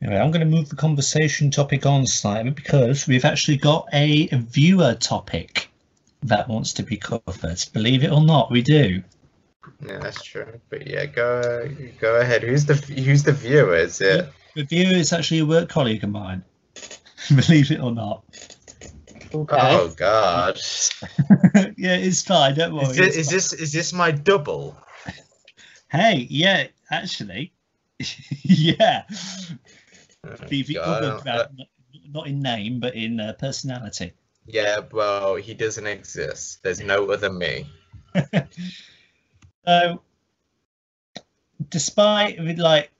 Anyway, I'm going to move the conversation topic on slightly because we've actually got a viewer topic that wants to be covered. Believe it or not, we do. Yeah, that's true. But yeah, go go ahead. Who's the who's the viewer? Is it? The viewer is actually a work colleague of mine. Believe it or not. Okay. Oh God. yeah, it's fine. Don't worry. Is this, is this is this my double? Hey, yeah, actually, yeah. The, the God, other uh, not in name, but in uh, personality. yeah, well, he doesn't exist. There's no other me. So, despite like,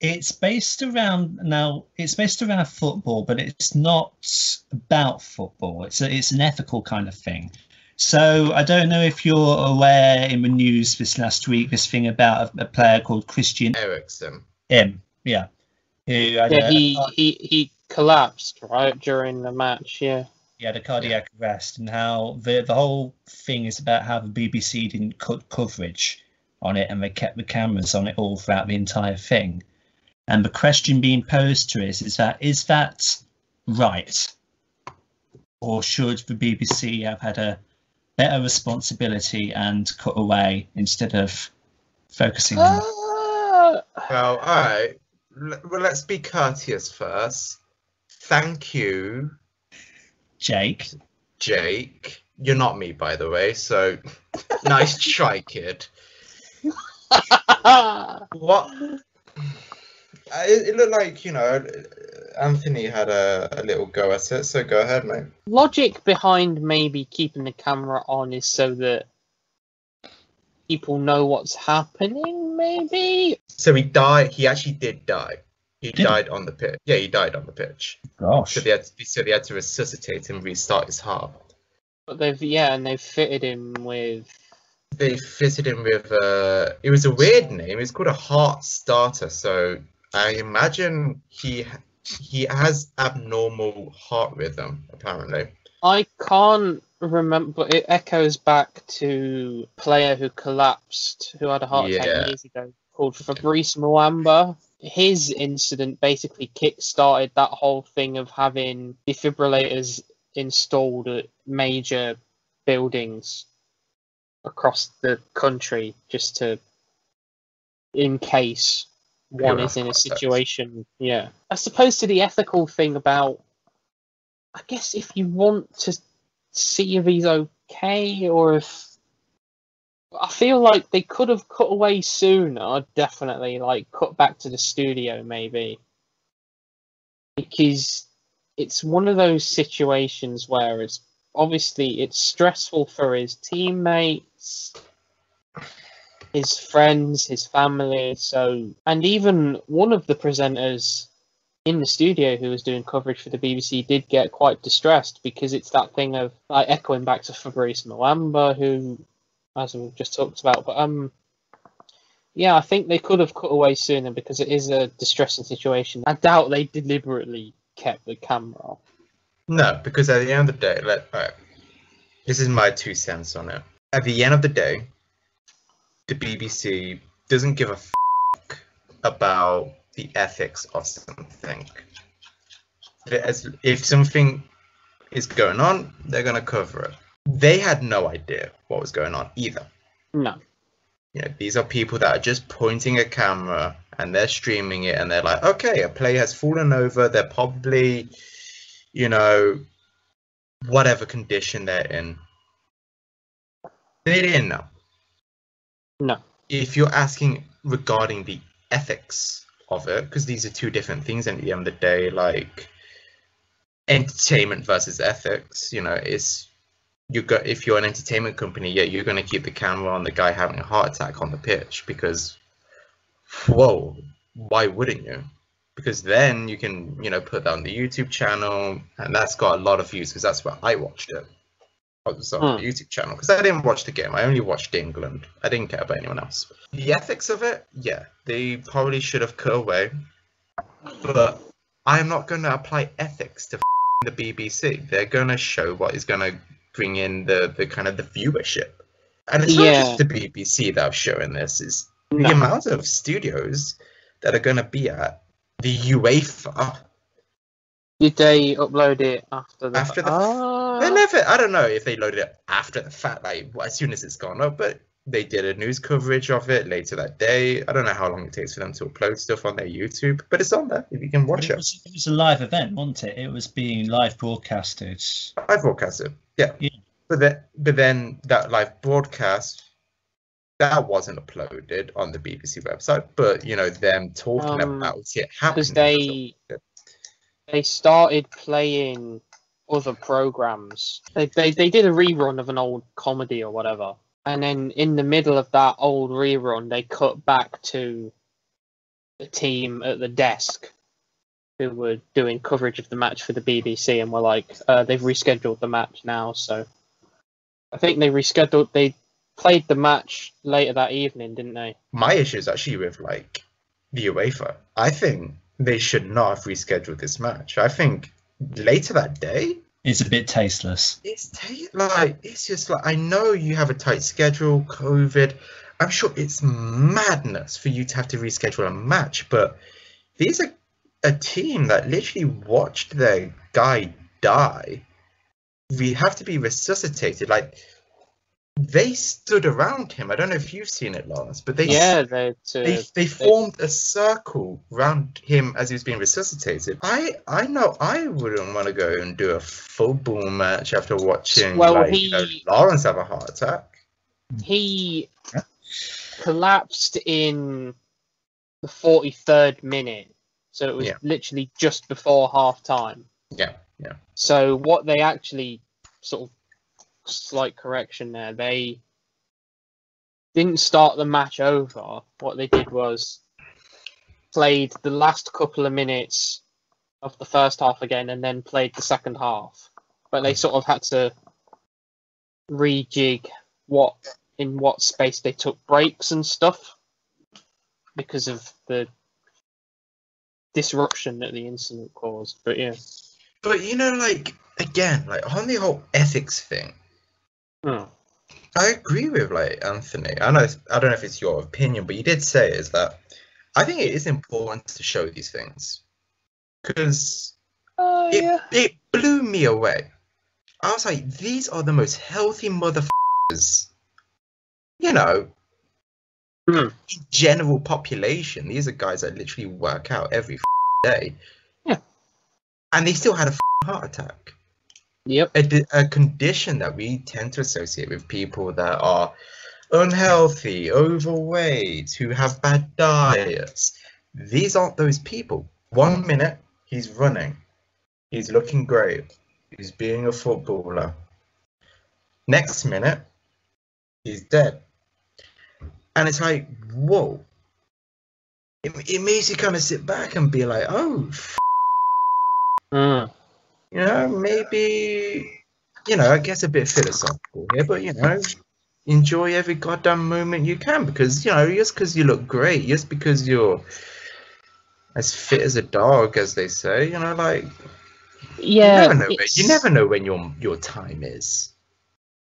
it's based around now. It's based around football, but it's not about football. It's a, it's an ethical kind of thing. So I don't know if you're aware in the news this last week this thing about a, a player called Christian Eriksen. M. Yeah, who had Yeah, a- he, he he collapsed right during the match. Yeah. he had a cardiac arrest and how the the whole thing is about how the BBC didn't cut coverage on it and they kept the cameras on it all throughout the entire thing. And the question being posed to us is that is that right? Or should the BBC have had a better responsibility and cut away instead of focusing on Uh, Well, all right. L- Well, let's be courteous first. Thank you, Jake? Jake. You're not me, by the way. So nice try, kid. What? Uh, It, it looked like you know Anthony had a, a little go at it. So go ahead, mate. logic behind maybe keeping the camera on is so that people know what's happening. Maybe. So he died. He actually did die. He Did he? died on the pitch. Yeah, he died on the pitch. Gosh. So they had to, so they had to resuscitate and restart his heart. But they've yeah, and they've fitted him with They fitted him with a. It was a weird name. It's called a heart starter. So I imagine he he has abnormal heart rhythm apparently. I can't remember. It echoes back to player who collapsed, who had a heart attack Yeah. years ago, called Fabrice Muamba. His incident basically kick-started that whole thing of having defibrillators installed at major buildings across the country, just to, in case one Yeah, is in a situation. Yeah, as opposed to the ethical thing about I guess if you want to see if he's okay or if I feel like they could have cut away sooner, definitely, like cut back to the studio maybe. Because it's one of those situations where it's obviously it's stressful for his teammates, his friends, his family, so and even one of the presenters in the studio who was doing coverage for the BBC did get quite distressed because it's that thing of like echoing back to Fabrice Muamba, who, as we've just talked about, but um, yeah, I think they could have cut away sooner because it is a distressing situation. I doubt they deliberately kept the camera off. No, because at the end of the day, let right, this is my two cents on it. At the end of the day, the BBC doesn't give a f- about the ethics of something. As if something is going on, they're gonna cover it. They had no idea what was going on either. No, You know, these are people that are just pointing a camera and they're streaming it and they're like, okay, a player has fallen over. They're probably, you know, whatever condition they're in. They didn't know. no, If you're asking regarding the ethics of it, because these are two different things and at the end of the day, like entertainment versus ethics, you know, it's you got if you're an entertainment company, yeah, you're gonna keep the camera on the guy having a heart attack on the pitch because whoa, why wouldn't you? Because then you can, you know, put that on the YouTube channel, and that's got a lot of views because that's where I watched it. On the YouTube channel because I didn't watch the game. I only watched England. I didn't care about anyone else. The ethics of it, yeah, they probably should have cut away. But I am not going to apply ethics to the BBC. They're going to show what is going to bring in the, the kind of the viewership. And it's not just the BBC that are showing this. Is the amount of studios that are going to be at the UEFA. Did they upload it after the After the- ah. They never. I don't know if they loaded it after the fact, like as soon as it's gone up, but they did a news coverage of it later that day. I don't know how long it takes for them to upload stuff on their YouTube, but it's on there if you can watch It it. was, it was a live event, wasn't it? It was being live broadcasted. I broadcast it. Yeah. Yeah. But then, but then that live broadcast that wasn't uploaded on the BBC website. But you know them talking Um, about it happening. because they they started playing other programs. They, they they did a rerun of an old comedy or whatever, and then in the middle of that old rerun, they cut back to the team at the desk who were doing coverage of the match for the BBC, and were like, uh, they've rescheduled the match now. So I think they rescheduled. They played the match later that evening, didn't they? my issue is actually with like the UEFA. I think they should not have rescheduled this match. I think later that day, It's a bit tasteless. it's ta- like it's just like I know you have a tight schedule, COVID. I'm sure it's madness for you to have to reschedule a match, but these are a team that literally watched their guy die. We have to be resuscitated. Like they stood around him. I don't know if you've seen it, Lawrence, but they yeah, they they, they formed a circle around him as he was being resuscitated. I I know I wouldn't want to go and do a football match after watching Well, like, you know, Lawrence have a heart attack. he collapsed in the 43rd minute so it was Yeah. literally just before half time Yeah, yeah. so what they actually sort of slight correction there. They didn't start the match over. What they did was played the last couple of minutes of the first half again and then played the second half. But they sort of had to rejig what in what space they took breaks and stuff because of the disruption that the incident caused. But yeah, But you know, like again, like on the whole ethics thing, Hmm. I agree with like Anthony. I know it's, I don't know if it's your opinion, but you did say is that I think it is important to show these things because Oh it, it blew me away. I was like, these are the most healthy motherfuckers. You know, in general population, these are guys that literally work out every day. Yeah. And they still had a heart attack. Yep. A, a condition that we tend to associate with people that are unhealthy, overweight, who have bad diets. These aren't those people. One minute, he's running. He's looking great. He's being a footballer. Next minute, he's dead. And it's like, whoa. It, it makes you kind of sit back and be like, oh, f- Mm. You know, maybe, you know, I guess a bit philosophical here, but, you know, enjoy every goddamn moment you can because, you know, just because you look great, just because you're as fit as a dog, as they say, you know, like, Yeah. you never know, when, you never know when your, your time is.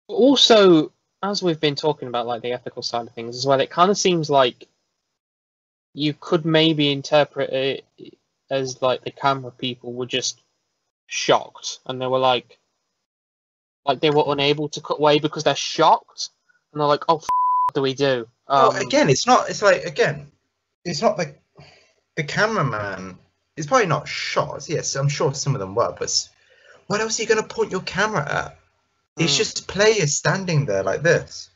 Also, as we've been talking about, like the ethical side of things as well, it kind of seems like you could maybe interpret it as like the camera people were just shocked and they were like, like they were unable to cut away because they're shocked and they're like, oh, f- what do we do? Well, Um, again, it's not. It's like again, it's not like the cameraman is probably not shot. Yes, I'm sure some of them were, but what else are you going to point your camera at? It's Mm. just players standing there like this.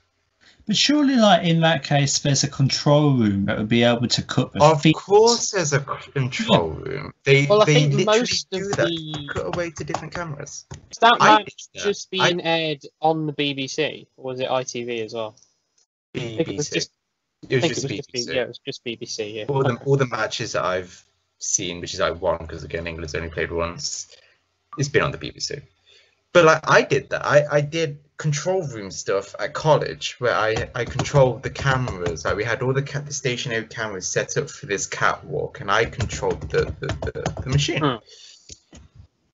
But surely, like in that case, there's a control room that would be able to cut the Of feet. course, there's a control room. They Well, I they think literally most do of that. the Cut away to different cameras. is that I match did that. just I- being aired on the BBC or was it ITV as well? I it was BBC. just, It was just it was BBC. B- yeah, it was just BBC. Yeah. all the all the matches that I've seen, which is like one because again England's only played once, it's been on the BBC. But like I did that. I I did control room stuff at college where I I controlled the cameras. Like we had all the ca- the stationary cameras set up for this catwalk, and I controlled the the, the, the machine. Hmm.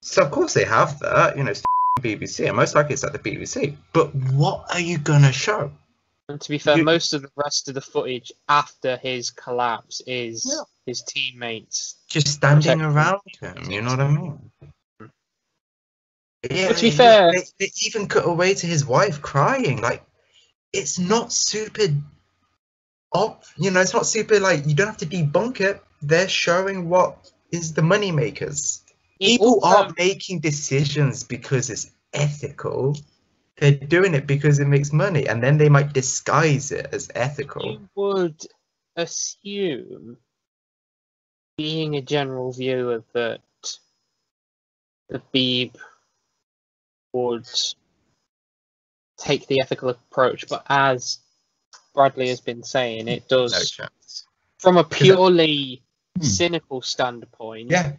So of course they have that. You know, BBC, and most likely it's at the BBC. But what are you gonna show? And to be fair, You- most of the rest of the footage after his collapse is Yeah. his teammates. just standing around him. You know what I mean? Yeah, But to be fair- they, they even cut away to his wife crying. Like, it's not super. Op, you know, it's not super. Like, you don't have to debunk it. They're showing what is the money makers. People also- aren't making decisions because it's ethical. They're doing it because it makes money, and then they might disguise it as ethical. You would assume, being a general viewer, that the Beeb would take the ethical approach, but as Bradley has been saying, it No does, chance. from a purely Hmm. cynical standpoint, Yeah,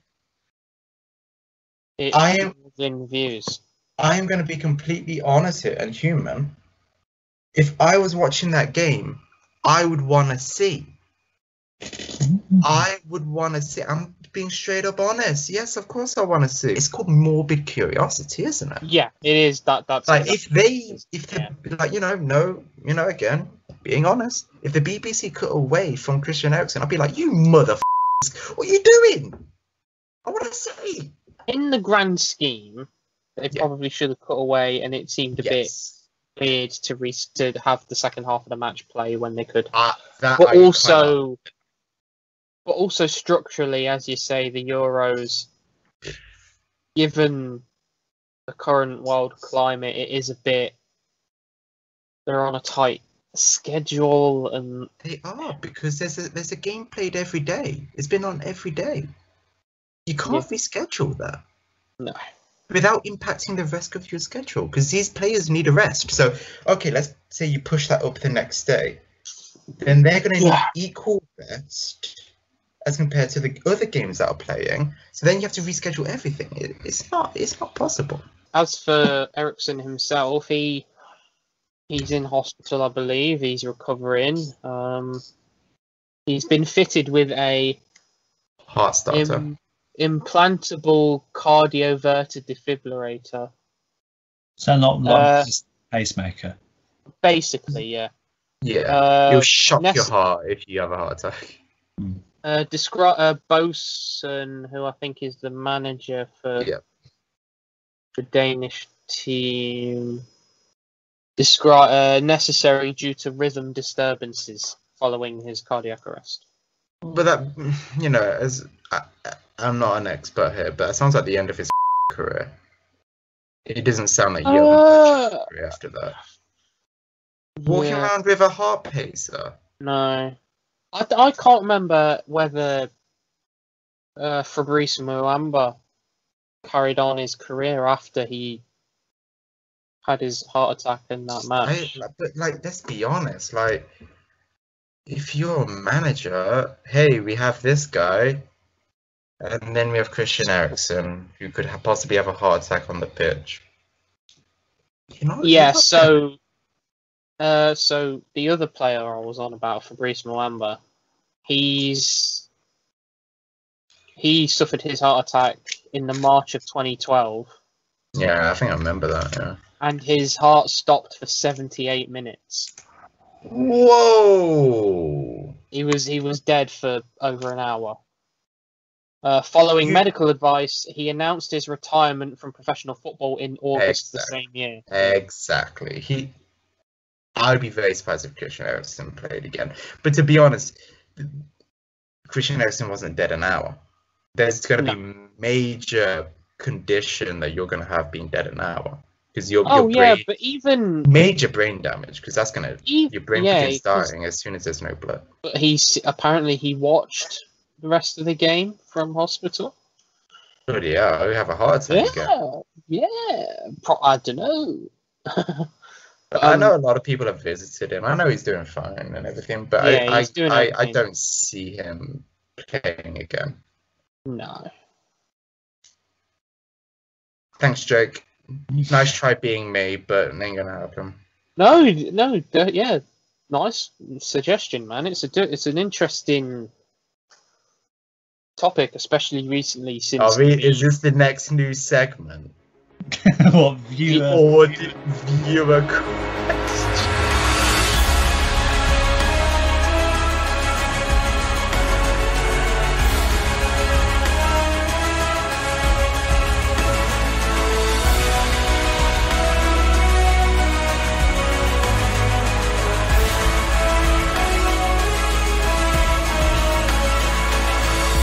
it I am- in views. I am going to be completely honest here and human. If I was watching that game, I would want to see. I would want to see. I'm being straight up honest. Yes, of course I want to see. It's called morbid curiosity, isn't it? Yeah, it is that. That's Like if they, if the, like you know, no, you know, again, being honest, if the BBC cut away from Christian Eriksen, I'd be like, you mother, what are you doing? I want to see. in the grand scheme, they Yeah. probably should have cut away, and it seemed a Yes. bit weird to re- to have the second half of the match play when they could. Uh, But I also, but also structurally, as you say, the Euros, given the current world climate, it is a bit. They're on a tight schedule, and They are because there's a there's a game played every day. It's been on every day. You can't reschedule that no, without impacting the rest of your schedule because these players need a rest. So okay, let's say you push that up the next day, then they're going to Yeah. need equal rest as compared to the other games that are playing. So then you have to reschedule everything. It, it's not it's not possible. as for Eriksen himself, he he's in hospital, I believe. He's recovering. Um, he's been fitted with a Heart starter. im- implantable cardioverter defibrillator. So not Uh, like pacemaker. Basically, yeah. yeah, Uh, it'll shock your heart if you have a heart attack. Uh, descri- uh, Boesen, who I think is the manager for Yeah. the Danish team, describe uh, necessary due to rhythm disturbances following his cardiac arrest. But that, you know, as I, I'm not an expert here, but it sounds like the end of his career. It doesn't sound like young Uh, after that. Walking yeah, around with a heart pacer. no, I, I can't remember whether uh, Fabrice Muamba carried on his career after he had his heart attack in that match. like, but like, let's be honest. Like, if you're a manager, hey, we have this guy, and then we have Christian Eriksen, who could ha- possibly have a heart attack on the pitch. You know, Yeah, so uh so the other player I was on about, Fabrice Muamba, he's he suffered his heart attack in the March of 2012 yeah, I think I remember that. Yeah. and his heart stopped for 78 minutes. Whoa. He was he was dead for over an hour. Uh, following You- medical advice, he announced his retirement from professional football in August the same year. Exactly. He. I'd be very surprised if Christian Eriksen played again. But to be honest, Christian Eriksen wasn't dead an hour. There's going to be major condition that you're going to have being dead an hour because your Oh your yeah, but even major brain damage because that's going to e- your brain yeah, begins dying as soon as there's no blood. But he's apparently he watched the rest of the game from hospital. But yeah, we have a heart attack again. Yeah, yeah. Pro- I don't know. But I Um, know a lot of people have visited him. I know he's doing fine and everything, but Yeah, I, I, I, I don't see him playing again. no. Thanks, Jake. Nice try being me, but it ain't gonna happen. No, no, yeah. Nice suggestion, man. It's a d- it's an interesting topic, especially recently since the- is this the next new segment? Uh, what viewer? Or viewer